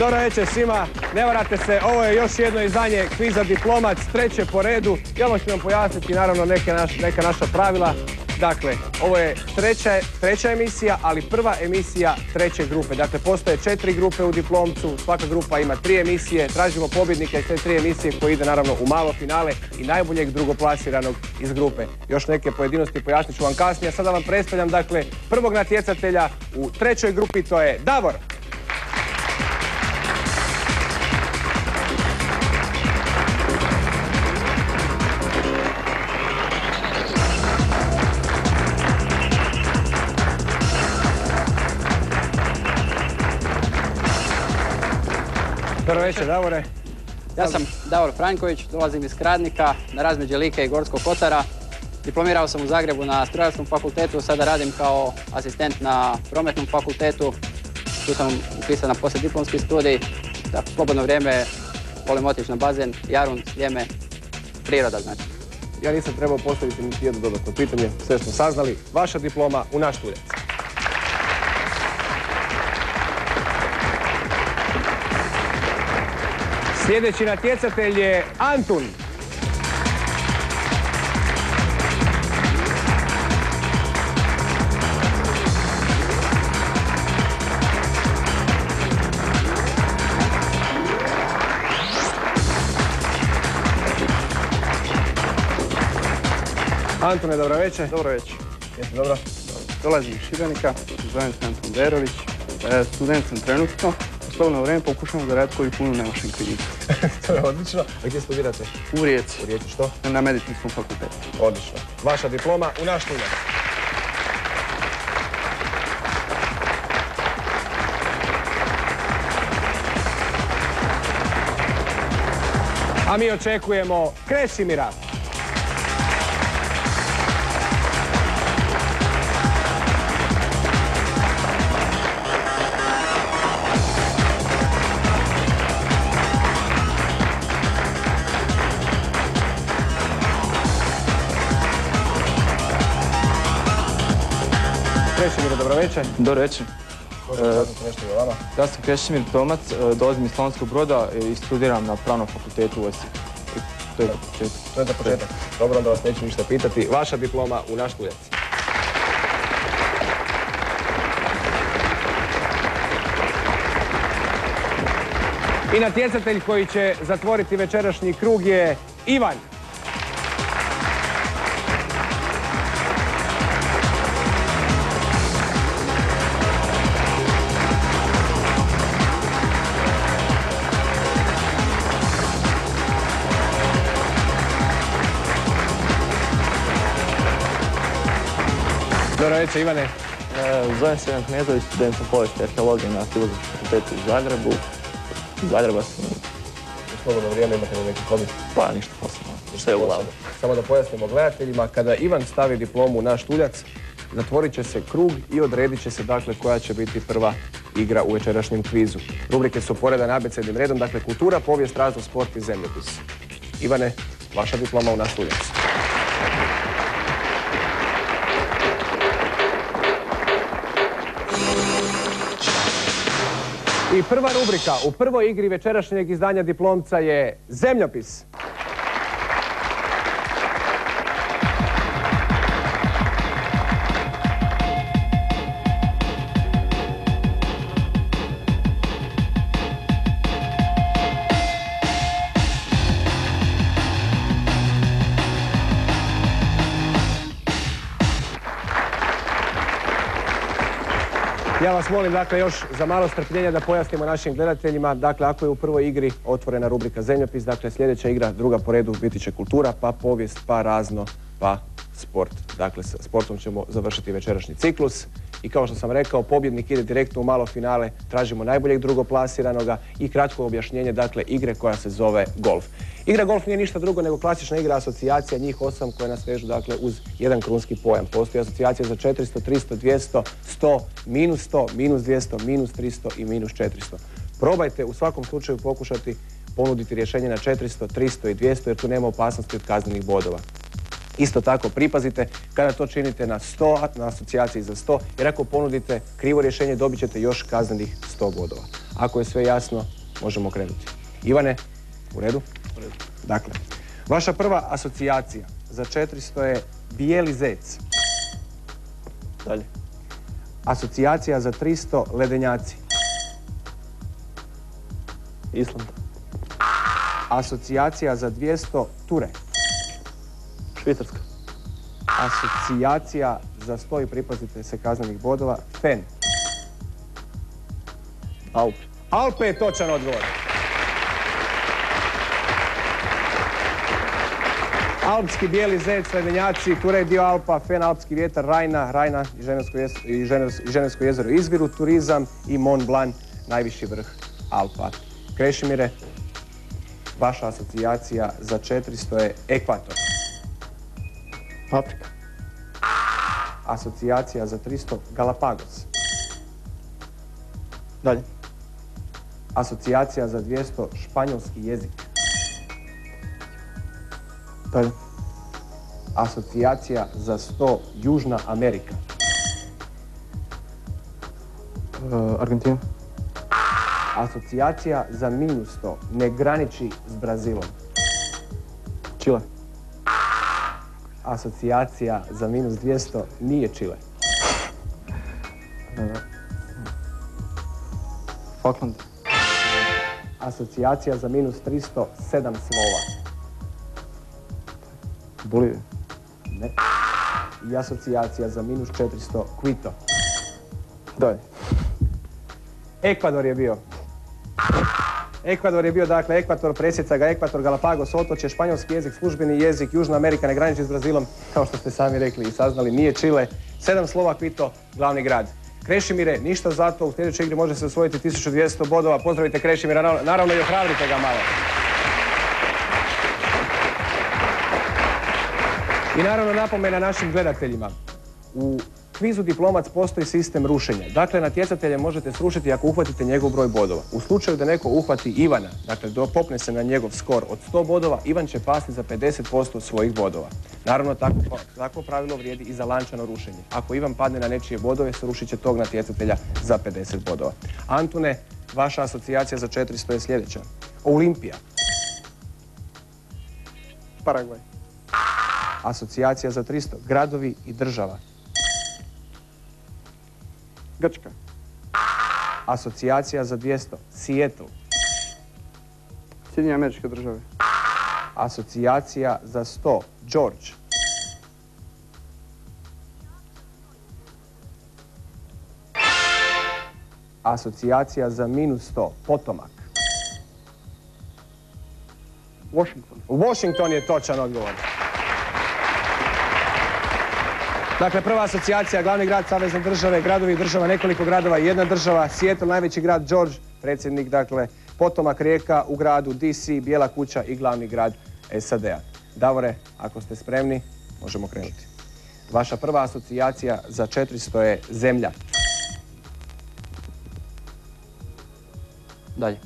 Dobro večer svima, ne varate se, ovo je još jedno izdanje kviza Diplomac, treće po redu. Ja ću vam pojasniti naravno neke neka naša pravila. Dakle, ovo je treća, treća emisija, ali prva emisija treće grupe. Dakle, postoje četiri grupe u Diplomcu, svaka grupa ima tri emisije. Tražimo pobjednika iz te tri emisije koji ide naravno u malo finale i najboljeg drugoplasiranog iz grupe. Još neke pojedinosti pojasnit ću vam kasnije. Sada vam predstavljam dakle prvog natjecatelja u trećoj grupi, to je Davor. Večer, Davore. Ja sam Davor Franković, dolazim iz Kradnika, na razmeđe Like i Gorskog Kotara. Diplomirao sam u Zagrebu na strojarskom fakultetu, sada radim kao asistent na prometnom fakultetu. Tu sam upisan na diplomski studij. Da, slobodno vrijeme volim otići na bazen, Jarun, Ljeme, priroda znači. Ja nisam trebao postaviti niti jedno dodatno pitanje, sve smo saznali. Vaša diploma u naš tuljac. Sljedeći natjecatelj je Antun. Antone, dobro večer. Dobro večer. Jeste dobro? Dolazim iz Šibenika, zovem se Anton Berović, e, student sam trenutno, slobodno vrijeme pokušavam zaraditi koju punu nemašem kreditu. to je odlično. A gdje studirate? U Rijeci. U Rijeci što? Na medicinskom fakultetu. Odlično. Vaša diploma u naš student. A mi očekujemo Kresimira. Večer. Dobro večer. Ja sam Krešimir Tomac, e, dolazim iz Slavonskog broda i studiram na pravnom fakultetu u Osijeku. To je za početak. To je za početak. Dobro, onda vas neću ništa pitati. Vaša diploma u naš tuljac. I natjecatelj koji će zatvoriti večerašnji krug je Ivan. Dobro večer, Ivane. E, zovem se Ivan Knezović, student sam povijesti arheologije na Filozofskom fakultetu u Zagrebu. Iz Zagreba sam. U slobodno vrijeme imate li neki hobi? Pa ništa posebno, sve u glavu. Samo da pojasnimo gledateljima, kada Ivan stavi diplomu u naš tuljac, zatvorit će se krug i odredit će se dakle koja će biti prva igra u večerašnjem kvizu. Rubrike su poredane abecednim redom, dakle kultura, povijest, razvoj, sport i zemljopis. Ivane, vaša diploma u naš tuljac. I prva rubrika u prvoj igri večerašnjeg izdanja diplomca je Zemljopis. Vas molim, dakle, još za malo strpljenja da pojasnimo našim gledateljima. Dakle, ako je u prvoj igri otvorena rubrika Zemljopis, dakle, sljedeća igra, druga po redu, biti će kultura, pa povijest, pa razno, pa sport. Dakle, s sportom ćemo završiti večerašnji ciklus. I kao što sam rekao, pobjednik ide direktno u malo finale, tražimo najboljeg drugoplasiranoga i kratko objašnjenje, dakle, igre koja se zove golf. Igra golf nije ništa drugo nego klasična igra asocijacija, njih osam koje nas vežu dakle, uz jedan krunski pojam. Postoji asocijacija za 400, 300, 200, 100, minus 100, minus 200, minus 300 i minus 400. Probajte u svakom slučaju pokušati ponuditi rješenje na 400, 300 i 200 jer tu nema opasnosti od kaznenih bodova. Isto tako pripazite kada to činite na 100, na asocijaciji za 100, jer ako ponudite krivo rješenje dobit ćete još kaznenih 100 bodova. Ako je sve jasno, možemo krenuti. Ivane, u redu? U redu. Dakle, vaša prva asocijacija za 400 je bijeli zec. Dalje. Asocijacija za 300 ledenjaci. Island. Asocijacija za 200 ture. Švicarska. Asocijacija za 100 i pripazite se kaznenih bodova. FEN. Alp. Alpe je točan odgovor. Alpski bijeli zec, ledenjaci, Ture dio Alpa, Fen, Alpski vjetar, Rajna, Rajna i Ženevsko, jes- i Ženevs- i Ženevsko jezero Izviru, turizam i Mont Blanc, najviši vrh Alpa. Krešimire, vaša asocijacija za 400 je Ekvator. Afrika. Asocijacija za 300 Galapagos. Dalje. Asocijacija za 200 španjolski jezik. Dalje. Asocijacija za 100 Južna Amerika. Uh, Argentina. Asocijacija za minus 100 ne graniči s Brazilom. Čile. Asocijacija za minus 200 nije Čile. Falkland. Asocijacija za minus 300 sedam slova. Bolivija. Ne. I asocijacija za minus 400 Quito. Dalje. Ekvador je bio. Ekvador je bio, dakle, Ekvator, presjeca ga Ekvator, Galapagos, otoče, španjolski jezik, službeni jezik, Južna Amerika ne graniči s Brazilom, kao što ste sami rekli i saznali, nije Čile. Sedam slova Quito, glavni grad. Krešimire, ništa zato, u sljedećoj igri može se osvojiti 1200 bodova. Pozdravite Krešimira, naravno- naravno i ohrabrite ga malo. I naravno napomena našim gledateljima. U kvizu diplomac postoji sistem rušenja. Dakle, natjecatelje možete srušiti ako uhvatite njegov broj bodova. U slučaju da neko uhvati Ivana, dakle popne se na njegov skor od 100 bodova, Ivan će pasti za 50% svojih bodova. Naravno, takvo, takvo pravilo vrijedi i za lančano rušenje. Ako Ivan padne na nečije bodove, srušit će tog natjecatelja za 50 bodova. Antune, vaša asocijacija za 400 je sljedeća. Olimpija, Paragvaj. asocijacija za 300, gradovi i država. Grčka. Asocijacija za 200, Seattle. Sjedinje američke države. Asocijacija za 100, George. Asocijacija za minus 100, Potomak. Washington. Washington je točan odgovor. Dakle, prva asocijacija, glavni grad Savezne države, gradovi i država, nekoliko gradova i jedna država, Seattle, najveći grad, George, predsjednik, dakle, potomak rijeka u gradu DC, Bijela kuća i glavni grad SAD-a. Davore, ako ste spremni, možemo krenuti. Vaša prva asocijacija za 400 je zemlja. Dalje.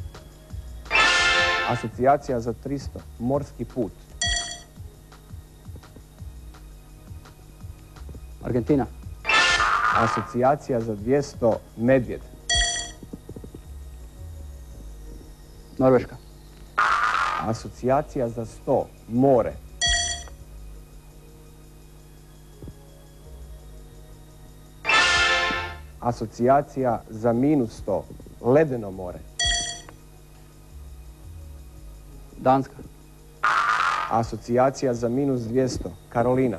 Asocijacija za 300, morski put. Argentina. Asocijacija za 200, medvjed. Norveška. Asocijacija za 100, more. Asocijacija za minus 100, ledeno more. Danska. Asocijacija za minus 200, Karolina.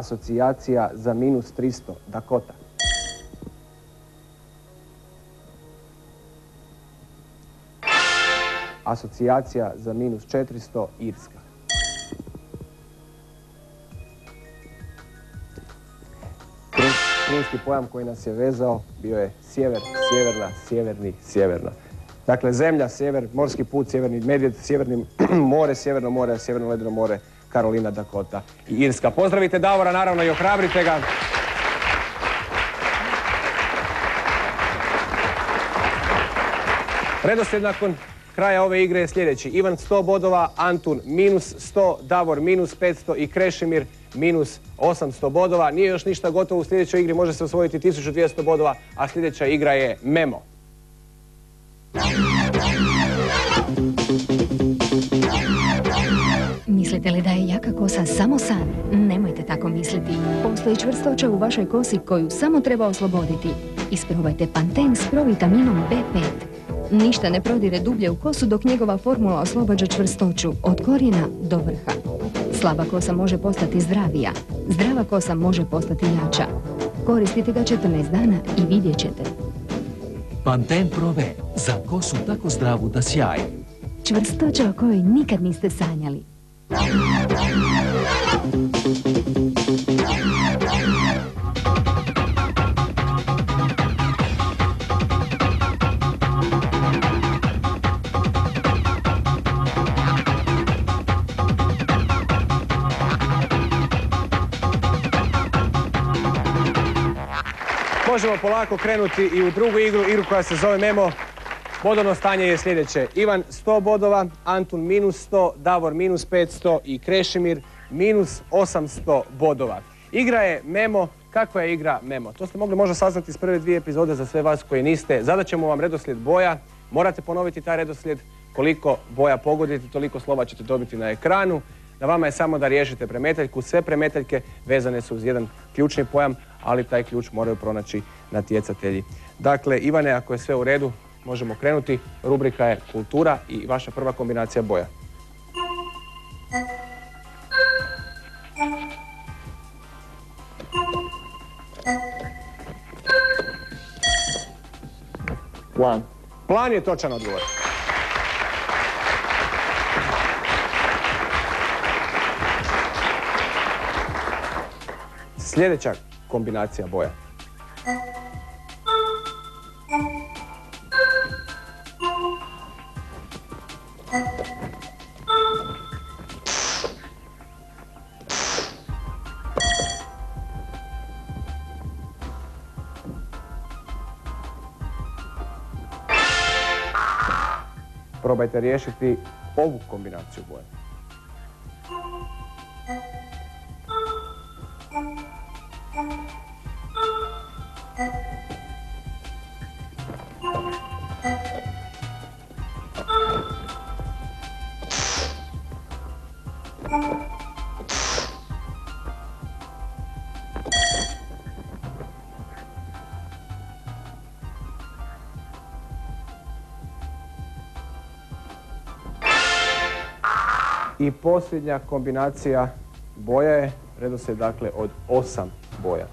Asocijacija za minus 300, Dakota. Asocijacija za minus 400, Irska. Krinski pojam koji nas je vezao bio je sjever, sjeverna, sjeverni, sjeverna. Dakle, zemlja, sjever, morski put, sjeverni medvjed, sjeverni more, sjeverno more, sjeverno ledeno more, Karolina, Dakota i Irska. Pozdravite Davora, naravno, i ohrabrite ga. Redoslijed nakon kraja ove igre je sljedeći. Ivan 100 bodova, Antun minus 100, Davor minus 500 i Krešimir minus 800 bodova. Nije još ništa gotovo u sljedećoj igri, može se osvojiti 1200 bodova, a sljedeća igra je Memo. Mislite li da je jaka kosa samo san? Nemojte tako misliti. Postoji čvrstoća u vašoj kosi koju samo treba osloboditi. Isprobajte Panten s provitaminom B5. Ništa ne prodire dublje u kosu dok njegova formula oslobađa čvrstoću od korijena do vrha. Slaba kosa može postati zdravija. Zdrava kosa može postati jača. Koristite ga 14 dana i vidjet ćete. Panten Pro V, za kosu tako zdravu da sjaji. Čvrstoća o kojoj nikad niste sanjali. Možemo polako krenuti i u drugu igru, igru koja se zove Memo. Bodovno stanje je sljedeće. Ivan 100 bodova, Antun minus 100, Davor minus 500 i Krešimir minus 800 bodova. Igra je Memo. Kakva je igra Memo? To ste mogli možda saznati iz prve dvije epizode za sve vas koji niste. Zadat ćemo vam redoslijed boja. Morate ponoviti taj redoslijed. Koliko boja pogodite, toliko slova ćete dobiti na ekranu. Na vama je samo da riješite premetaljku. Sve premetaljke vezane su uz jedan ključni pojam, ali taj ključ moraju pronaći natjecatelji. Dakle, Ivane, ako je sve u redu, možemo krenuti. Rubrika je kultura i vaša prva kombinacija boja. Plan. Plan je točan odgovor. Sljedeća kombinacija boja. Probajte riješiti ovu kombinaciju boja. I posljednja kombinacija boja je, redoslijed dakle od osam boja.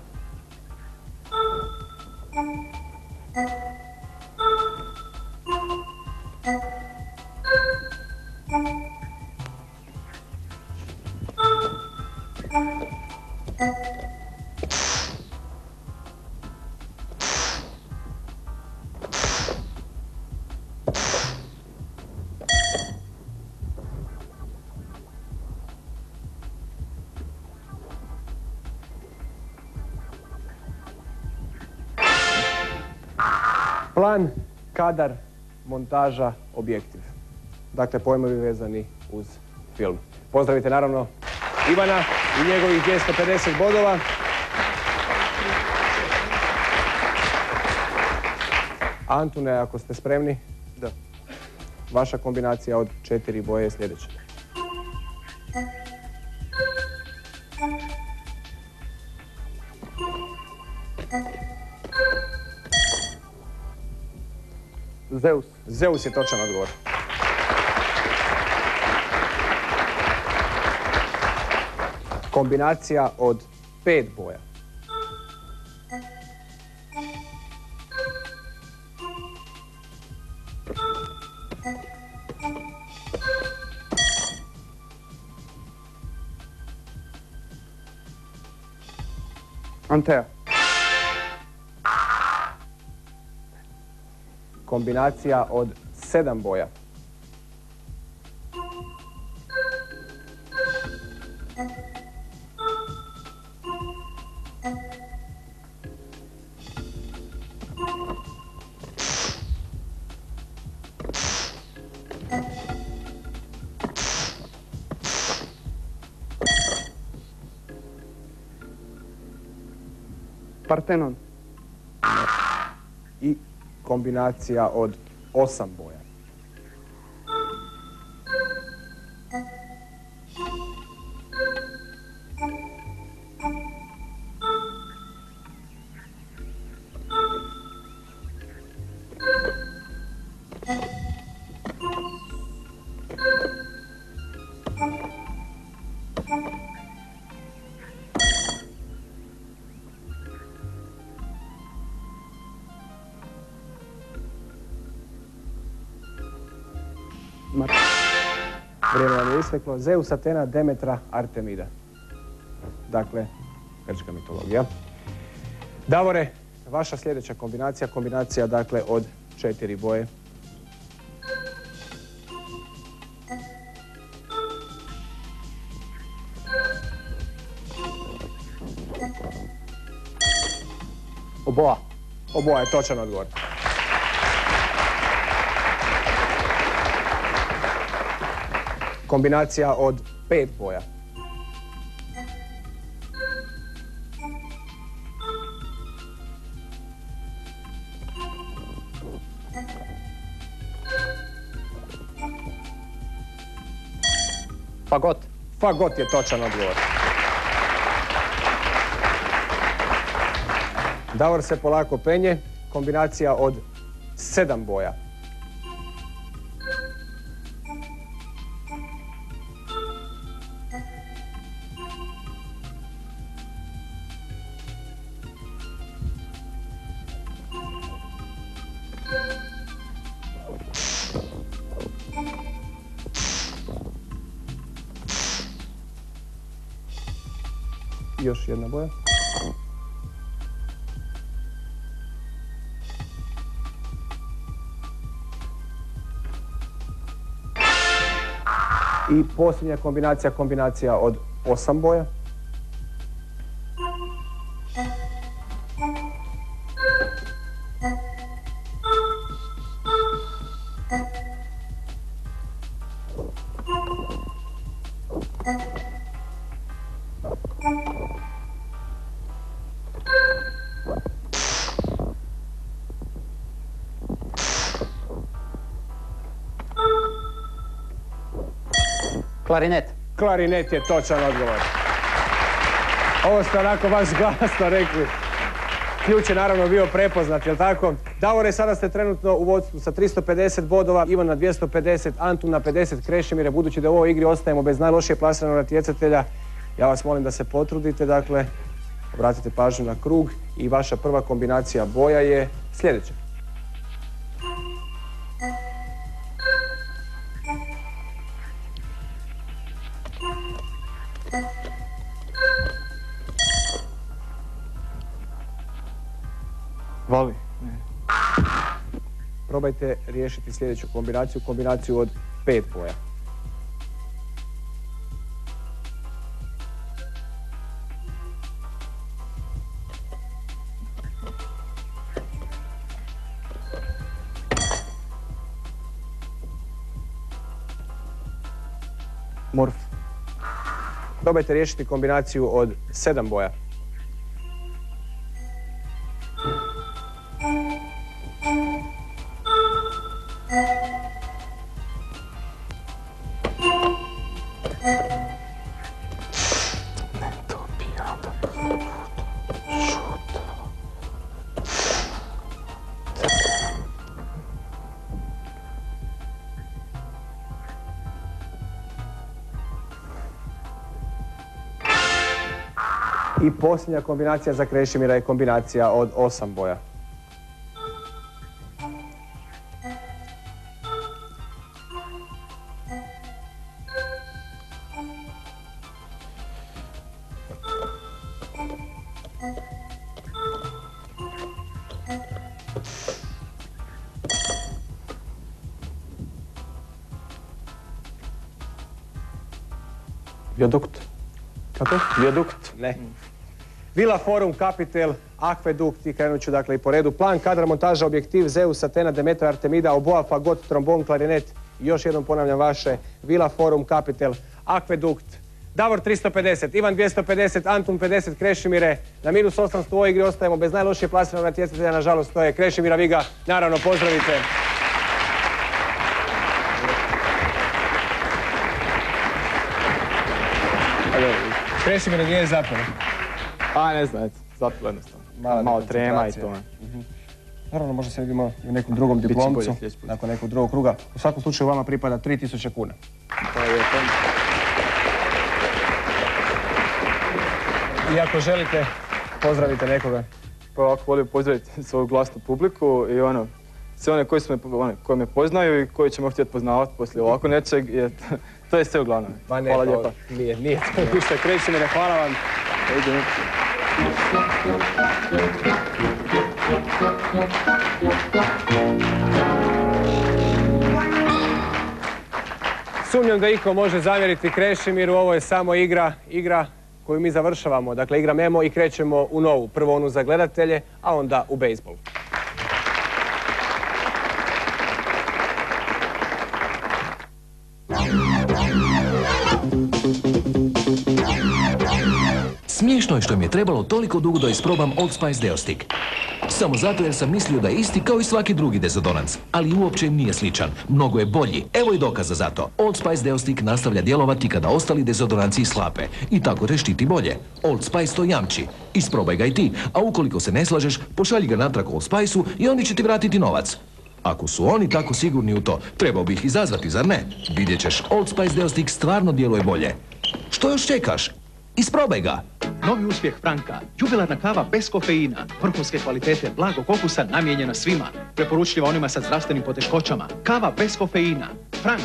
Kadar, montaža, objektiv. Dakle, pojmovi vezani uz film. Pozdravite naravno Ivana i njegovih 250 bodova. Antune, ako ste spremni, Da. vaša kombinacija od četiri boje je sljedeća. Zeus. Zeus je točan odgovor. Kombinacija od pet boja. Antea. kombinacija od sedam boja. Partenon. Kombinacija od osam boja. Isteklo. Zeus, Atena, Demetra, Artemida. Dakle, grčka mitologija. Davore, vaša sljedeća kombinacija, kombinacija dakle od četiri boje. Oboa. Oboje je točan odgovor. Kombinacija od pet boja. Fagot. Fagot je točan odgovor. Davor se polako penje. Kombinacija od sedam boja. I posljednja kombinacija, kombinacija od osam boja. Klarinet. Klarinet je točan odgovor. Ovo ste onako baš glasno rekli. Ključ je naravno bio prepoznat, jel tako? Davore, sada ste trenutno u vodstvu sa 350 bodova, Ivan na 250, Antun na 50, Krešimire, budući da u ovoj igri ostajemo bez najlošije plasiranog natjecatelja, ja vas molim da se potrudite, dakle, obratite pažnju na krug i vaša prva kombinacija boja je sljedeća. Probajte riješiti sljedeću kombinaciju, kombinaciju od pet boja. Morf. Probajte riješiti kombinaciju od sedam boja. I posljednja kombinacija za Krešimira je kombinacija od osam boja. Viadukt. Kako? Viadukt. Ne. Vila Forum, Kapitel, Akvedukt i krenut ću dakle i po redu. Plan, kadar, montaža, objektiv, Zeus, Atena, Demetra, Artemida, Oboa, Fagot, Trombon, Klarinet. I još jednom ponavljam vaše. Vila Forum, Kapitel, Akvedukt, Davor 350, Ivan 250, Antun 50, Krešimire. Na minus 800 u ovoj igri ostajemo bez najlošije plasiranog natjecatelja, nažalost to je Krešimira Viga. Naravno, pozdravite. Krešimire gdje je zapelo? A ne znam, zato jednostavno. Mala Malo trema i to. dekoncentracija. Naravno, možda se vidimo i u nekom drugom diplomcu, nakon nekog drugog kruga. U svakom slučaju vama pripada 3000 kuna. Hvala. I ako želite, pozdravite nekoga. Pa ovako volio pozdraviti svoju glasnu publiku i ono, sve one koji, su me, one, koji me poznaju i koji će me htjeti poznavati poslije ovako nečeg, je, to je sve uglavnom. Ne, Hvala pa lijepa. Nije, nije to ništa. Krešimire, hvala vam. Idemo. Sumnjam da iko može zamjeriti Krešimiru, ovo je samo igra, igra koju mi završavamo. Dakle, igra memo i krećemo u novu. Prvo onu za gledatelje, a onda u bejsbol. Je što mi je trebalo toliko dugo da isprobam Old Spice Deo Stick. Samo zato jer sam mislio da je isti kao i svaki drugi dezodorans, ali uopće nije sličan. Mnogo je bolji. Evo i dokaza za to. Old Spice Deo Stick nastavlja djelovati kada ostali dezodoranci slape i tako te štiti bolje. Old Spice to jamči. Isprobaj ga i ti, a ukoliko se ne slažeš, pošalji ga natrag Old Spice-u i oni će ti vratiti novac. Ako su oni tako sigurni u to, trebao bi ih izazvati, zar ne? Vidjet ćeš, Old Spice Deo Stick stvarno djeluje bolje. Što još čekaš? Isprobaj ga! Novi uspjeh Franka, jubilarna kava bez kofeina, vrhunske kvalitete, blagog okusa namijenjena svima, preporučljiva onima sa zdravstvenim poteškoćama. Kava bez kofeina, Frank.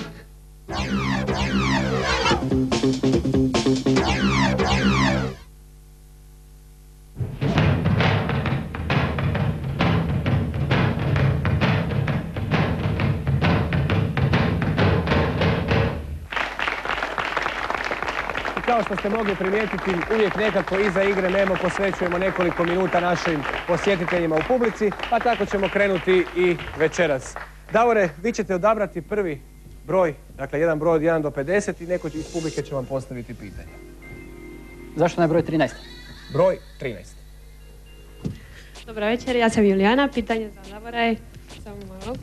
Kao što ste mogli primijetiti, uvijek nekako iza igre Memo posvećujemo nekoliko minuta našim posjetiteljima u publici, pa tako ćemo krenuti i večeras. Davore, vi ćete odabrati prvi broj, dakle jedan broj od 1 do 50 i neko iz publike će vam postaviti pitanje. Zašto ne broj 13? Broj 13. Dobro večer, ja sam Julijana. Pitanje za Davora je samo malo.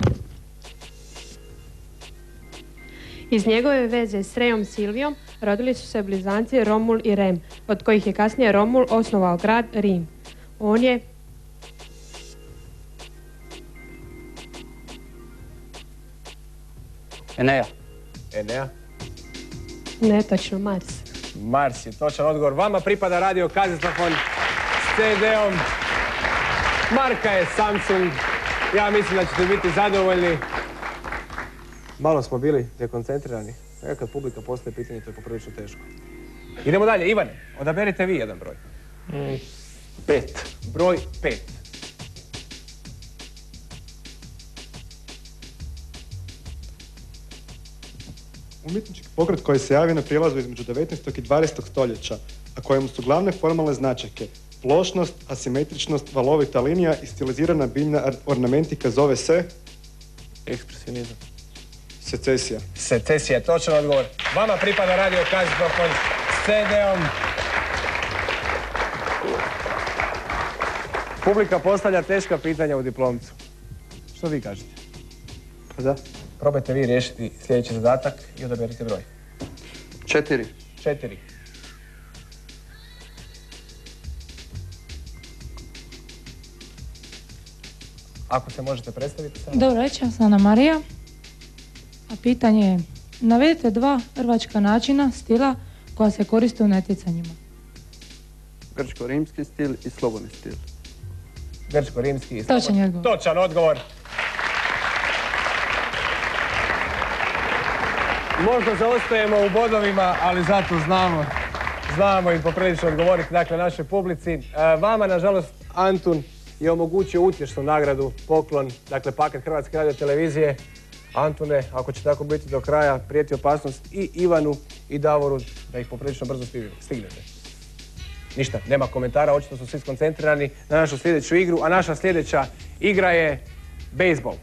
Iz njegove veze s Rejom Silvijom rodili su se blizanci Romul i Rem, od kojih je kasnije Romul osnovao grad Rim. On je Enea. Enea. netočno Mars. Mars je točan odgovor. Vama pripada radio kazetofon s CD-om. Marka je Samsung. Ja mislim da ćete biti zadovoljni. Malo smo bili dekoncentrirani. Evo kad publika postaje pitanje, to je poprilično teško. Idemo dalje. Ivane, odaberite vi jedan broj. Pet. Broj pet. Umjetnički pokret koji se javio na prijelazu između 19. i 20. stoljeća, a kojemu su glavne formalne značajke plošnost, asimetričnost, valovita linija i stilizirana biljna ornamentika zove se Ekspresionizam. Secesija. Secesija je točan odgovor. Vama pripada radio kazetofon s CD-om. Publika postavlja teška pitanja u diplomcu. Što vi kažete? Pa da. Probajte vi riješiti sljedeći zadatak i odaberite broj. Četiri. Četiri. Ako se možete predstaviti. Dobro večer, ja sam Ana Marija. A pitanje je, navedite dva rvačka načina, stila koja se koriste u natjecanjima. Grčko-rimski stil i slobodni stil. Grčko-rimski i Točan slobodni. je odgovor. Točan odgovor. Možda zaostajemo u bodovima, ali zato znamo, znamo im poprilično odgovoriti dakle našoj publici. E, vama, nažalost, Antun je omogućio utješnu nagradu, poklon, dakle paket Hrvatske radio televizije. Antune, ako će tako biti do kraja, prijeti opasnost i Ivanu i Davoru da ih poprilično brzo stigne- stignete. Ništa, nema komentara, očito su svi skoncentrirani na našu sljedeću igru, a naša sljedeća igra je bejsbol.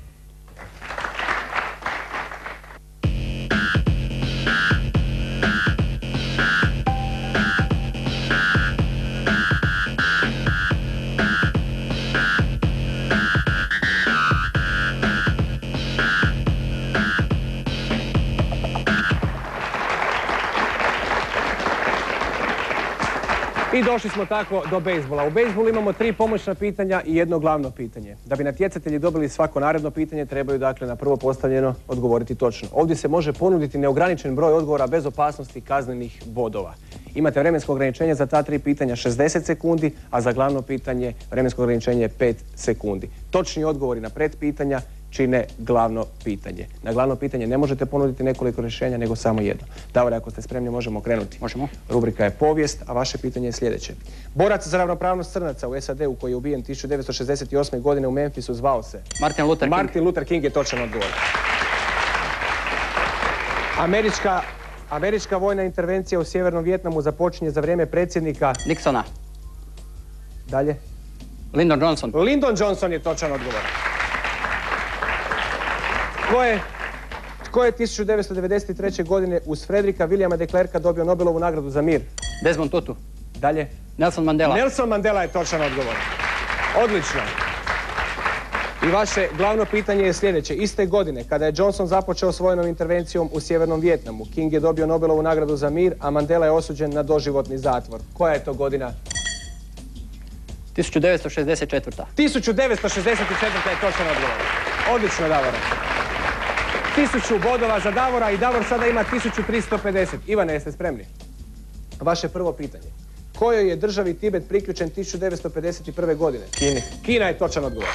I došli smo tako do bejsbola. U bejsbolu imamo tri pomoćna pitanja i jedno glavno pitanje. Da bi natjecatelji dobili svako naredno pitanje, trebaju dakle na prvo postavljeno odgovoriti točno. Ovdje se može ponuditi neograničen broj odgovora bez opasnosti kaznenih bodova. Imate vremensko ograničenje za ta tri pitanja 60 sekundi, a za glavno pitanje vremensko ograničenje je 5 sekundi. Točni odgovori na pred pitanja čine glavno pitanje. Na glavno pitanje ne možete ponuditi nekoliko rješenja, nego samo jedno. Davore, ako ste spremni, možemo krenuti. Možemo. Rubrika je povijest, a vaše pitanje je sljedeće. Borac za ravnopravnost crnaca u SAD-u koji je ubijen 1968. godine u Memphisu zvao se... Martin Luther King. Martin Luther King je točan odgovor. Američka, američka vojna intervencija u Sjevernom Vjetnamu započinje za vrijeme predsjednika... Nixona. Dalje. Lyndon Johnson. Lyndon Johnson je točan odgovor. Tko je, tko je 1993. godine uz Fredrika Williama de Klerka dobio Nobelovu nagradu za mir? Desmond Tutu. Dalje? Nelson Mandela. Nelson Mandela je točan odgovor. Odlično. I vaše glavno pitanje je sljedeće. Iste godine, kada je Johnson započeo svojom intervencijom u Sjevernom Vjetnamu, King je dobio Nobelovu nagradu za mir, a Mandela je osuđen na doživotni zatvor. Koja je to godina? 1964. 1964. je točan odgovor. Odlično, Davora. 1000 bodova za Davora i Davor sada ima 1350. Ivane, jeste spremni? Vaše prvo pitanje. Kojoj je državi Tibet priključen 1951. godine? Kini. Kina je točan odgovor.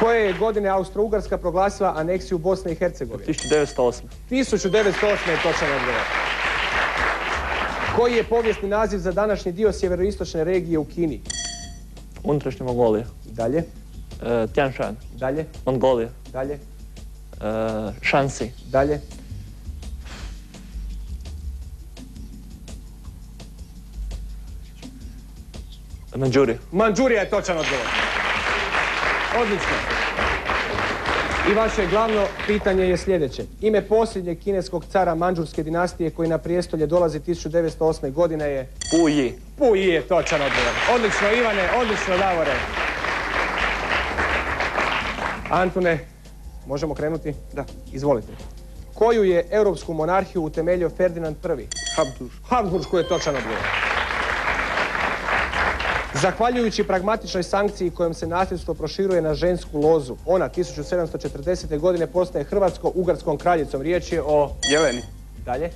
Koje je godine Austro-Ugarska proglasila aneksiju Bosne i Hercegovine? 1908. 1908 je točan odgovor. Koji je povijesni naziv za današnji dio sjeveroistočne regije u Kini? Unutrašnje Mongolije. Dalje. Tian Shan. dalje, Mongolija. dalje, E, Shanxi. dalje. Manđurija. Manđurija je točan odgovor. Odlično. I vaše glavno pitanje je sljedeće. Ime posljednjeg kineskog cara Manđurske dinastije koji na prijestolje dolazi 1908. godine je... Pu Yi. Pu Yi je točan odgovor. Odlično Ivane, odlično Davore. Antune, možemo krenuti? Da. Izvolite. Koju je europsku monarhiju utemeljio Ferdinand I? Habsburg. Habsburgsku je točan odgovor. Zahvaljujući pragmatičnoj sankciji kojom se nasljedstvo proširuje na žensku lozu, ona 1740. godine postaje Hrvatsko-Ugarskom kraljicom. Riječ je o... Jeleni. Dalje,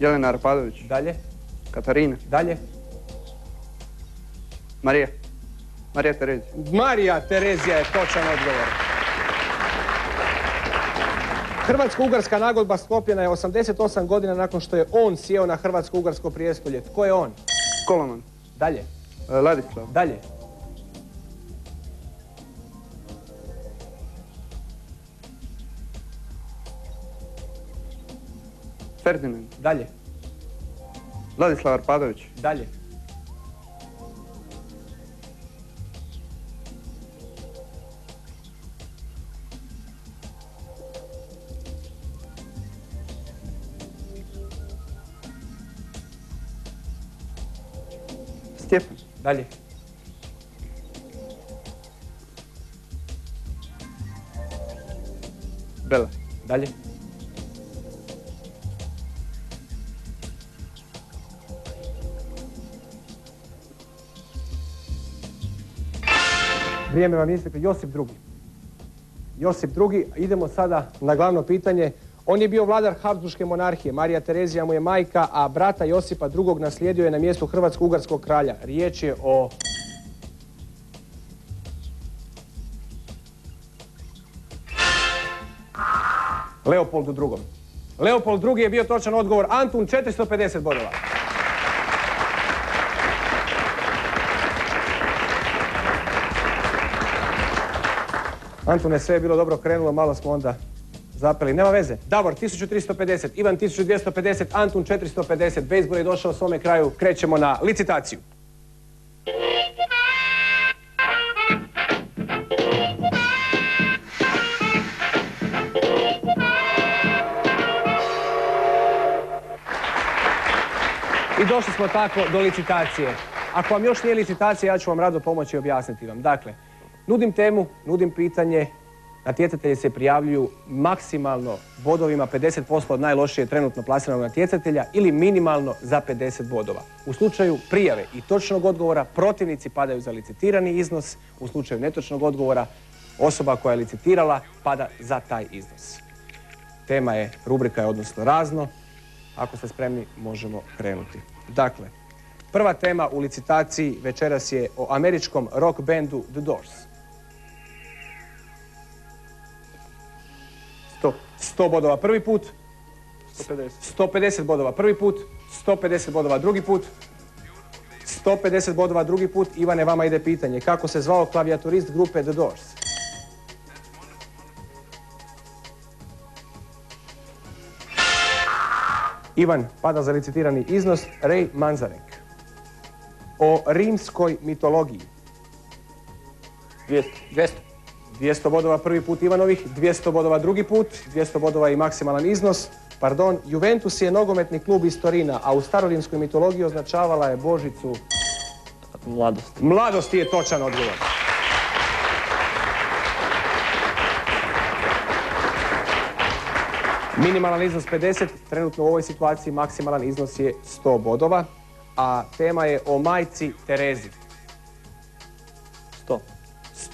Jelena Arpadović. dalje, Katarina. dalje. Marija. Marija Terezija. Marija Terezija je točan odgovor. Hrvatsko-Ugarska nagodba sklopljena je 88 godina nakon što je on sjeo na Hrvatsko-Ugarsko prijestolje. Tko je on? Koloman. Dalje, E, Ladislav. dalje, Ferdinand. dalje, Ladislav Arpadović. dalje. Dalje. Bela. Dalje. Vrijeme vam isteklo. Josip II. Josip II. Idemo sada na glavno pitanje. On je bio vladar Habsburgske monarhije. Marija Terezija mu je majka, a brata Josipa II. naslijedio je na mjestu Hrvatsko-Ugarskog kralja. Riječ je o... Leopoldu II. Leopold II je bio točan odgovor. Antun 450 bodova. Antune, sve je bilo dobro krenulo, malo smo onda zapeli. Nema veze. Davor 1350, Ivan 1250, Antun 450. Bejsbol je došao svome kraju. Krećemo na licitaciju. I došli smo tako do licitacije. Ako vam još nije licitacija, ja ću vam rado pomoći i objasniti vam. Dakle, nudim temu, nudim pitanje Natjecatelji se prijavljuju maksimalno bodovima 50% od najlošije trenutno plasiranog natjecatelja ili minimalno za 50 bodova. U slučaju prijave i točnog odgovora protivnici padaju za licitirani iznos, u slučaju netočnog odgovora osoba koja je licitirala pada za taj iznos. Tema je, rubrika je odnosno razno. Ako ste spremni, možemo krenuti. Dakle, prva tema u licitaciji večeras je o američkom rock bandu The Doors. 100. 100 bodova prvi put, 150. 150 bodova prvi put, 150 bodova drugi put, 150 bodova drugi put. Ivane, vama ide pitanje. Kako se zvao klavijaturist grupe The Doors? Ivan pada za licitirani iznos Ray Manzarek. O rimskoj mitologiji. 200. 200. 200 bodova prvi put Ivanovih, 200 bodova drugi put, 200 bodova i maksimalan iznos. Pardon, Juventus je nogometni klub iz Torina, a u starorimskoj mitologiji označavala je Božicu. Mladost. Mladosti je točan odgovor. Minimalan iznos 50, trenutno u ovoj situaciji maksimalan iznos je 100 bodova, a tema je o majci Terezi.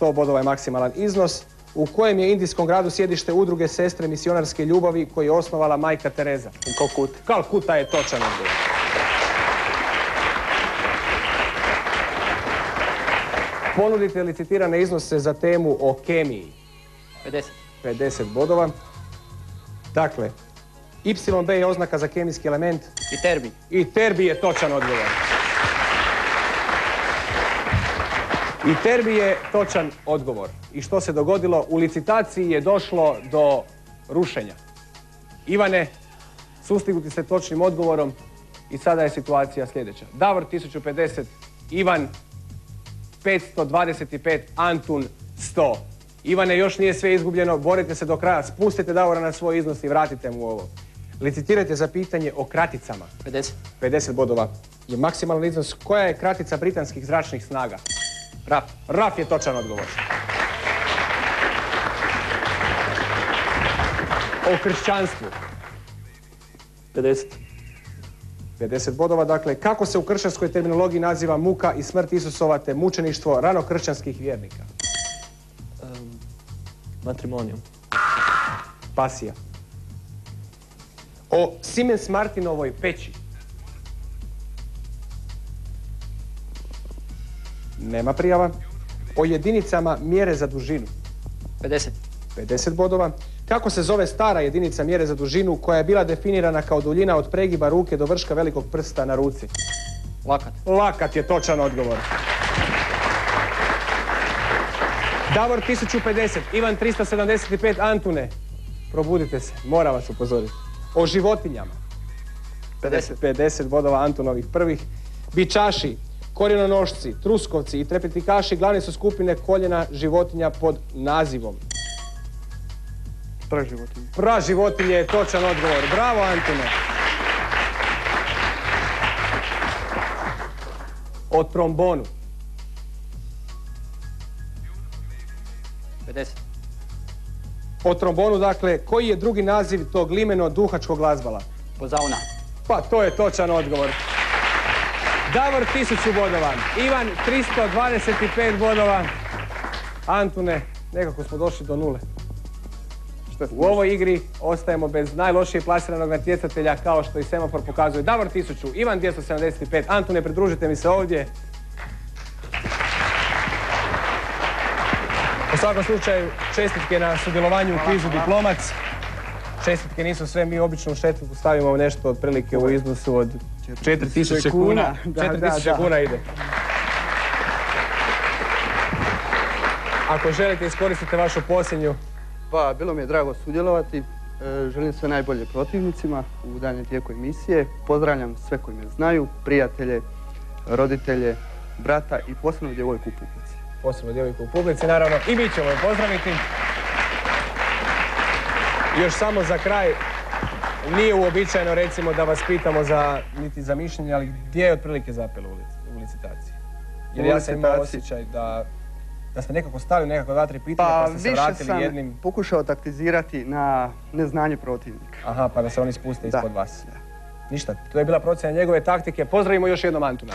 100. 100 bodova je maksimalan iznos, u kojem je indijskom gradu sjedište udruge sestre misionarske ljubavi koju je osnovala majka Tereza. U Kalkuti. Kalkuta je točan odgovor. Ponudite licitirane iznose za temu o kemiji. 50. 50 bodova. Dakle, YB je oznaka za kemijski element I terbi. i terbi je točan odgovor. I terbi je točan odgovor. I što se dogodilo? U licitaciji je došlo do rušenja. Ivane, sustignuti ste točnim odgovorom i sada je situacija sljedeća. Davor 1050, Ivan 525, Antun 100. Ivane, još nije sve izgubljeno, borite se do kraja, spustite Davora na svoj iznos i vratite mu ovo. Licitirajte za pitanje o kraticama. 50. 50 bodova je maksimalan iznos. Koja je kratica britanskih zračnih snaga? RAF. RAF je točan odgovor. O kršćanstvu. 50. 50 bodova, dakle, kako se u kršćanskoj terminologiji naziva muka i smrt Isusova te mučeništvo rano kršćanskih vjernika? Um, matrimonijum. Pasija. O Siemens Martinovoj peći. Nema prijava. O jedinicama mjere za dužinu. 50. 50 bodova. Kako se zove stara jedinica mjere za dužinu koja je bila definirana kao duljina od pregiba ruke do vrška velikog prsta na ruci? Lakat. Lakat je točan odgovor. Davor 1050, Ivan 375, Antune. Probudite se, moram vas upozoriti. O životinjama. 50. 50 bodova Antunovih prvih. Bičaši, korijenonošci, truskovci i trepetikaši glavne su skupine koljena životinja pod nazivom. Praživotinje. Pra životinje je točan odgovor. Bravo Antune. O trombonu. 50. O trombonu, dakle, koji je drugi naziv tog limeno duhačkog glazbala? Pozauna. Pa to je točan odgovor. Davor 1000 bodova, Ivan 325 bodova, Antune, nekako smo došli do nule. U ovoj igri ostajemo bez najlošije plasiranog natjecatelja kao što i semafor pokazuje. Davor 1000, Ivan 275, Antune pridružite mi se ovdje. U svakom slučaju, čestitke na sudjelovanju u kvizu Diplomac. Čestitke nisu sve, mi obično u šetniku stavimo nešto otprilike u iznosu od 4000 kuna. Da, 4000 da, da. kuna ide. Ako želite iskoristite vašu posljednju Pa, bilo mi je drago sudjelovati. E, Želim sve najbolje protivnicima u daljem tijeku emisije. Pozdravljam sve koji me znaju, prijatelje, roditelje, brata i posebno djevojku u publici. posebno djevojku u publici, naravno i mi ćemo je pozdraviti. Još samo za kraj, nije uobičajeno recimo da vas pitamo za, niti za mišljenje, ali gdje je otprilike zapelo u, lic- u licitaciji? Jer ja sam imao osjećaj da Da ste nekako stali nekako dva, tri pitanja Pa pa ste se više vratili sam jednim... pokušao taktizirati na neznanje protivnika. Aha, pa da se oni spuste Da. ispod vas. Ništa, to je bila procjena njegove taktike. Pozdravimo još jednom Antuna.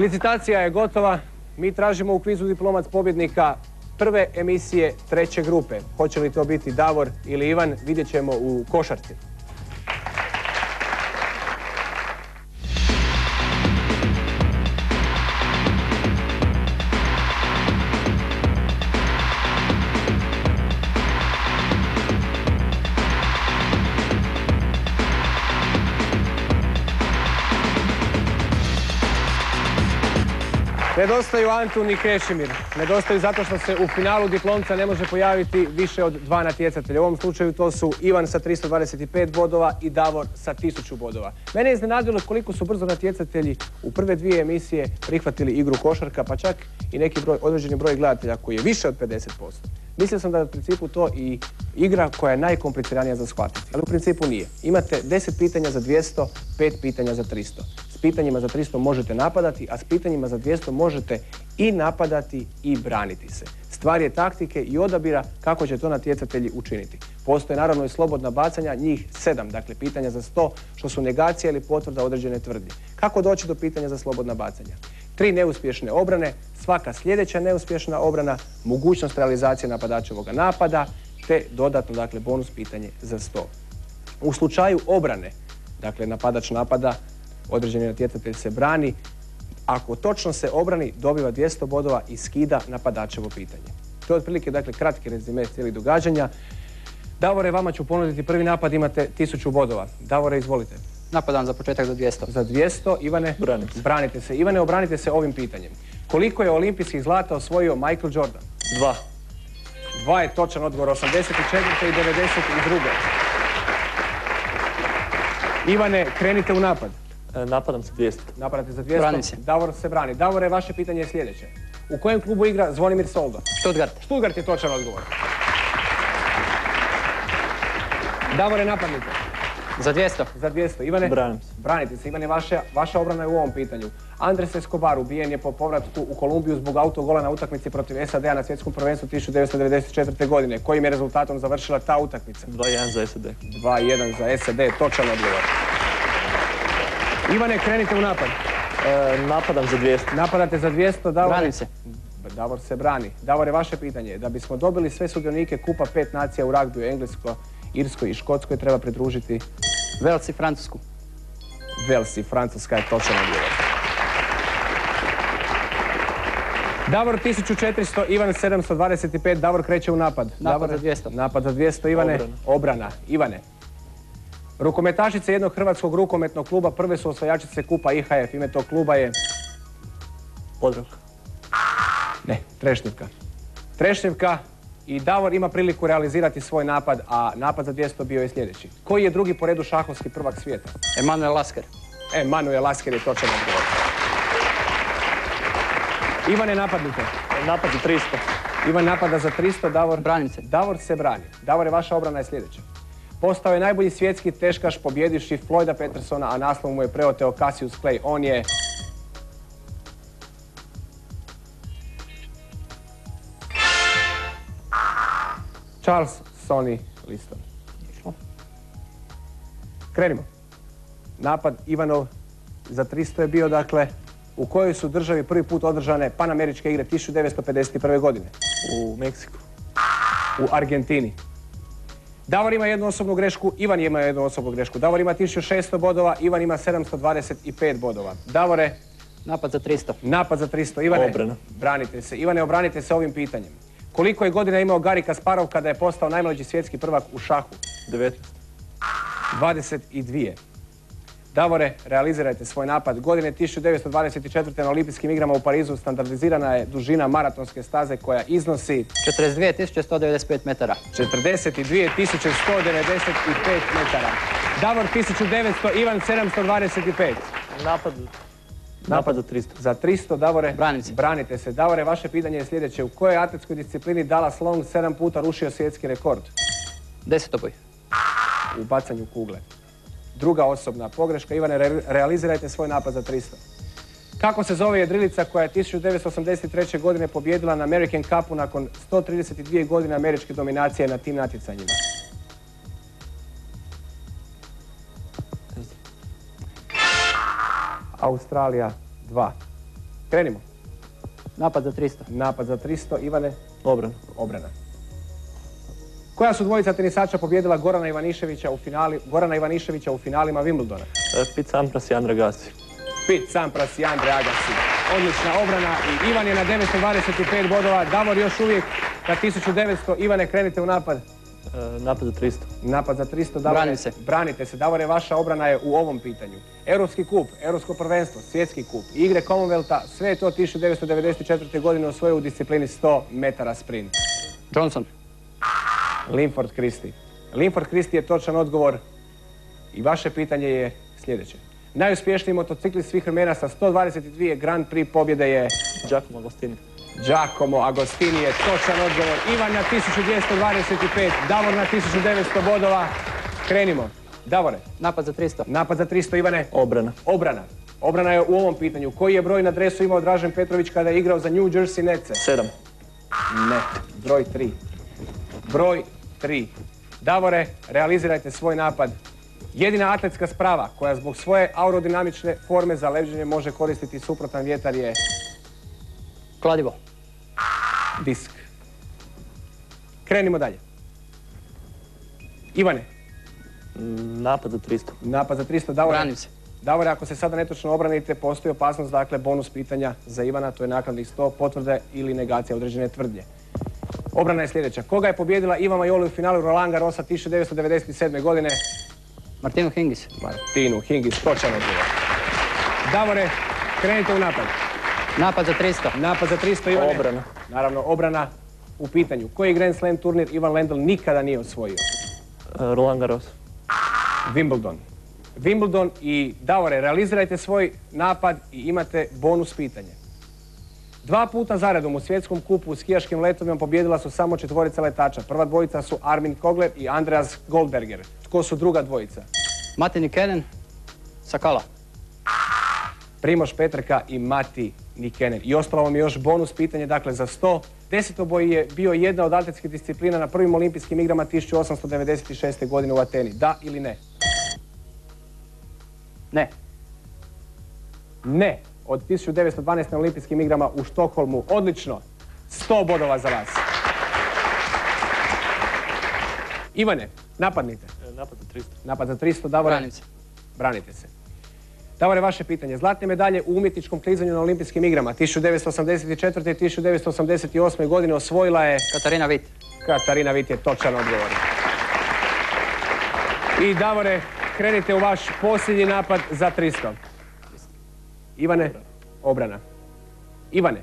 Licitacija je gotova. Mi tražimo u kvizu diplomac pobjednika prve emisije treće grupe. Hoće li to biti Davor ili Ivan, vidjet ćemo u košarci. Nedostaju Antun i Krešimir. Nedostaju zato što se u finalu diplomca ne može pojaviti više od dva natjecatelja. U ovom slučaju to su Ivan sa 325 bodova i Davor sa 1000 bodova. Mene je iznenadilo koliko su brzo natjecatelji u prve dvije emisije prihvatili igru košarka, pa čak i neki broj, određeni broj gledatelja koji je više od 50%. Mislio sam da je u principu to i igra koja je najkompliciranija za shvatiti, ali u principu nije. Imate 10 pitanja za 200, 5 pitanja za 300. Pitanjima za 300 možete napadati, a s pitanjima za 200 možete i napadati i braniti se. Stvar je taktike i odabira kako će to natjecatelji učiniti. Postoje naravno i slobodna bacanja, njih sedam, dakle pitanja za 100, što su negacija ili potvrda određene tvrdnje. Kako doći do pitanja za slobodna bacanja? Tri neuspješne obrane, svaka sljedeća neuspješna obrana, mogućnost realizacije napadačevog napada, te dodatno, dakle, bonus pitanje za 100. U slučaju obrane, dakle, napadač napada, određeni natjecatelj se brani, ako točno se obrani, dobiva 200 bodova i skida napadačevo pitanje. To je otprilike, dakle, kratki rezime cijelih događanja. Davore, vama ću ponuditi prvi napad, imate 1000 bodova. Davore, izvolite. Napadam za početak za 200. Za 200, Ivane, Branim se. branite se. Ivane, obranite se ovim pitanjem. Koliko je olimpijskih zlata osvojio Michael Jordan? Dva. Dva je točan odgovor, 84. i 92. Ivane, krenite u napad. E, napadam sa 200. Napadate za 200. Branim se. Davor se brani. Davore, vaše pitanje je sljedeće. U kojem klubu igra Zvonimir Soldo? Stuttgart. Stuttgart je točan odgovor. Davore, napadnite. Za 200. Za 200. Ivane? Branim se. Branite se. Ivane, vaša, vaša obrana je u ovom pitanju. Andres Escobar ubijen je po povratku u Kolumbiju zbog autogola na utakmici protiv SAD-a na svjetskom prvenstvu 1994. godine. Kojim je rezultatom završila ta utakmica? 2-1 za SAD. 2-1 za SAD, točan odgovor. Ivane, krenite u napad. E, napadam za 200. Napadate za 200, Davore? Branim se. Davor se brani. Davore, vaše pitanje je da bismo dobili sve sudionike Kupa pet nacija u ragbiju, Englesko, Irskoj i Škotskoj treba pridružiti Vels i Francusku. Vels i Francuska je točan odgovor. Davor 1400, Ivan 725, Davor kreće u napad. Napad Davore, za 200. Napad za 200, Ivane. Obrana. Obrana. Ivane. Rukometašice jednog hrvatskog rukometnog kluba prve su osvajačice Kupa IHF. Ime tog kluba je... Podravka. Ne, Trešnjevka. Trešnjevka i Davor ima priliku realizirati svoj napad, a napad za 200 bio je sljedeći. Koji je drugi po redu šahovski prvak svijeta? Emanuel Lasker. E, Manuel Lasker je točan odgovor. Ivane, napadnite. Napad za 300. Ivan napada za 300, Davor... Branim se. Davor se brani. Davore, vaša obrana je sljedeća. Postao je najbolji svjetski teškaš pobjedivši Floyda Petersona, a naslov mu je preoteo Cassius Clay. On je... Charles Sonny Liston. Krenimo. Napad Ivanov za 300 je bio, dakle, u kojoj su državi prvi put održane Panameričke igre 1951. godine. U Meksiku. U Argentini. Davor ima jednu osobnu grešku, Ivan ima jednu osobnu grešku. Davor ima 1600 bodova, Ivan ima 725 bodova. Davore, Napad za 300. napad za 300. Ivane, Obrana. branite se. Ivane, obranite se ovim pitanjem. Koliko je godina imao Gari Kasparov kada je postao najmlađi svjetski prvak u šahu? 19. 22. Davore, realizirajte svoj napad. Godine 1924. na Olimpijskim igrama u Parizu standardizirana je dužina maratonske staze koja iznosi 42.195 metara. 42.195 metara. Davor 1900, Ivan 725. Napad. Napad za 300. Za 300, Davore, Branim se. branite se. Davore, vaše pitanje je sljedeće. U kojoj atletskoj disciplini Dallas Long sedam puta rušio svjetski rekord? Desetoboj. u bacanju kugle. Druga osobna pogreška. Ivane, re- realizirajte svoj napad za 300. Kako se zove jedrilica koja je 1983. godine pobjedila na American Cupu nakon 132 godine američke dominacije na tim natjecanjima? Australija 2. Krenimo. Napad za 300. Napad za 300. Ivane, Obrana. obrana. Koja su dvojica tenisača pobjedila Gorana Ivaniševića u finali, Gorana Ivaniševića u finalima Wimbledona? E, Pit Sampras i Andra Gassi. Pit Sampras i Andre Agassi. Odlična obrana i Ivan je na 925 bodova. Davor još uvijek na 1900. Ivane, krenite u napad. E, Napad za 300. Napad za 300. Davore, Branim se. Branite se. Davore, vaša obrana je u ovom pitanju. Europski kup, Europsko prvenstvo, Svjetski kup, igre Commonwealtha, sve je to 1994. godine osvojio u disciplini 100 metara sprint. Johnson. Linford Christie. Linford Christie je točan odgovor i vaše pitanje je sljedeće. Najuspješniji motociklist svih vremena sa 122 Grand Prix pobjede je Giacomo Agostini. Giacomo Agostini je točan odgovor. Ivan na 1225, Davor na 1900 bodova. Krenimo. Davore, Napad za 300. napad za 300 Ivane. Obrana. Obrana. Obrana je u ovom pitanju. Koji je broj na dresu imao Dražen Petrović kada je igrao za New Jersey Netse? 7. Ne. Broj 3. Broj 3. Davore, realizirajte svoj napad. Jedina atletska sprava koja zbog svoje aerodinamične forme za ležanje može koristiti suprotan vjetar je Kladivo. disk. Krenimo dalje. Ivane, Mm, Napad za 300. napad za 300. Davore, Branim se. Davore, ako se sada netočno obranite, postoji opasnost, dakle, bonus pitanja za Ivana, to je naknadnih 100 potvrde ili negacija određene tvrdnje. Obrana je sljedeća. Koga je pobjedila Iva Majoli u finalu Roland Garrosa 1997. godine? Martino Hingis. Martinu Hingis, točan odgovor. Davore, krenite u napad. Napad za 300. Napad za 300 Ivane. Obrana. Naravno, obrana u pitanju. Koji Grand Slam turnir Ivan Lendl nikada nije osvojio? E, Roland Garros. Wimbledon. Wimbledon i Davore, realizirajte svoj napad i imate bonus pitanje. Dva puta zaredom u svjetskom kupu u skijaškim letovima pobjedila su samo četvorica letača. Prva dvojica su Armin Kogler i Andreas Goldberger. Tko su druga dvojica? Mati Nikenen. Sakala. Primoš Petrka i Mati Nikenen. I ostalo vam je još bonus pitanje, dakle za 100. Desetoboj je bio jedna od atletskih disciplina na prvim olimpijskim igrama 1896. godine u Ateni. Da ili ne? Ne. Ne. Od 1912. na olimpijskim igrama u Štokholmu. Odlično. 100 bodova za vas. Ivane, napadnite. E, Napad za 300. Napad za 300, Davore. Branim se. Branite se. Davore, vaše pitanje. Zlatne medalje u umjetničkom klizanju na olimpijskim igrama 1984. i 1988. godine osvojila je Katarina Vit. Katarina Vit je točan odgovor. I Davore, krenite u vaš posljednji napad za 300. Ivane, obrana. Ivane,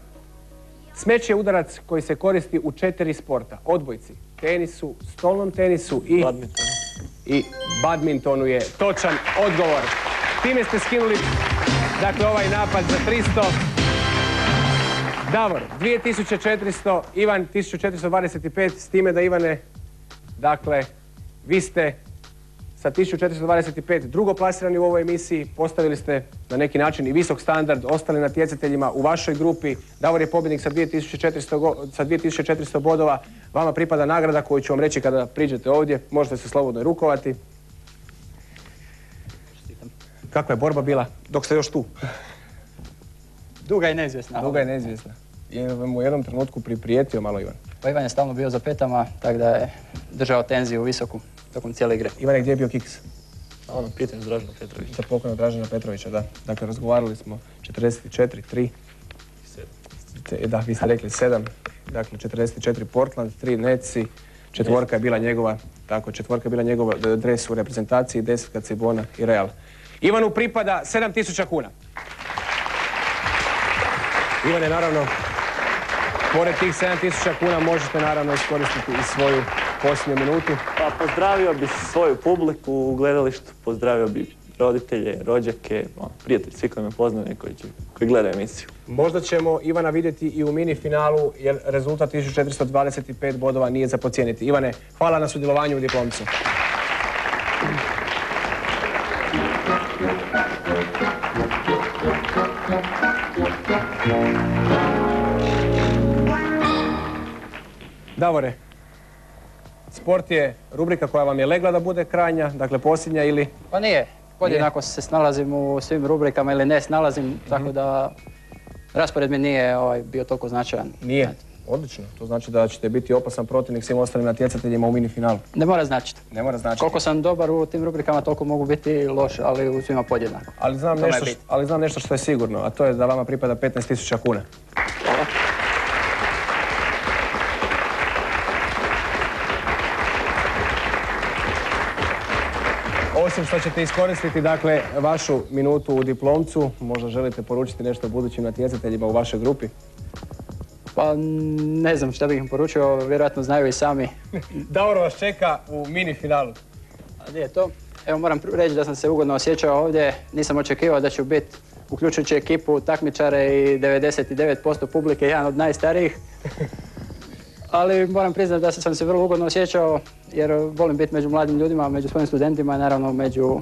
smeć je udarac koji se koristi u četiri sporta. Odbojci, tenisu, stolnom tenisu i, Badminton. i badmintonu je točan odgovor. Time ste skinuli dakle, ovaj napad za 300. Davor, 2400, Ivan 1425, s time da Ivane, dakle, vi ste sa 1425 drugo plasirani u ovoj emisiji, postavili ste na neki način i visok standard ostali natjecateljima u vašoj grupi. Davor je pobjednik sa 2400, go- sa 2400 bodova. Vama pripada nagrada koju ću vam reći kada priđete ovdje. Možete se slobodno i rukovati. Kakva je borba bila dok ste još tu? Duga i neizvjesna. Duga je neizvjesna. Je mu u jednom trenutku priprijetio malo Ivan. Pa Ivan je stalno bio za petama, tako da je držao tenziju visoku tokom cijele igre. Ivane, gdje je bio kiks? A ono, pitanje za Dražena Petrovića. Za pokojnog Dražena Petrovića, da. Dakle, razgovarali smo 44, 3. Te- Da, vi ste rekli 7. Dakle, 44 Portland, 3 Netsi, četvorka je bila njegova, tako, četvorka je bila njegova dres u reprezentaciji, desetka Cibona i Real. Ivanu pripada 7000 kuna. Ivane, naravno, pored tih 7000 kuna možete naravno iskoristiti i svoju posljednju minutu. Pa pozdravio bi svoju publiku u gledalištu, pozdravio bi roditelje, rođake, ono, prijatelji, svi koji me poznaju i koji, će- koji gledaju emisiju. Možda ćemo Ivana vidjeti i u mini finalu, jer rezultat 1425 bodova nije za pocijeniti. Ivane, hvala na sudjelovanju u diplomcu. Davore, sport je rubrika koja vam je legla da bude krajnja, dakle posljednja ili... Pa nije. Podjednako se snalazim u svim rubrikama ili ne snalazim, tako da raspored mi nije ovaj, bio toliko značajan. Nije. Odlično, to znači da ćete biti opasan protivnik svim ostalim natjecateljima u mini finalu. Ne mora značiti. Ne mora značiti. Koliko sam dobar u tim rubrikama, toliko mogu biti loš, ali u svima podjednako. Ali znam, nešto, ali znam nešto što je sigurno, a to je da vama pripada 15.000 kuna. Osim što ćete iskoristiti dakle vašu minutu u diplomcu, možda želite poručiti nešto budućim natjecateljima u vašoj grupi. Pa ne znam šta bih im poručio, vjerojatno znaju i sami. Davor vas čeka u mini finalu. A gdje je to? Evo moram reći da sam se ugodno osjećao ovdje, nisam očekivao da ću biti, uključujući ekipu, takmičare i 99% publike, jedan od najstarijih. Ali moram priznati da sam se vrlo ugodno osjećao jer volim biti među mladim ljudima, među svojim studentima i naravno među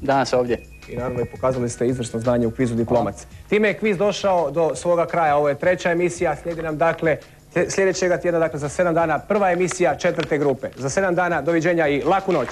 danas ovdje. I naravno i pokazali ste izvrsno znanje u kvizu Diplomac. Time je kviz došao do svoga kraja. Ovo je treća emisija, slijedi nam dakle slje- sljedećega tjedna, dakle za sedam dana, prva emisija četvrte grupe. Za sedam dana, doviđenja i laku noć.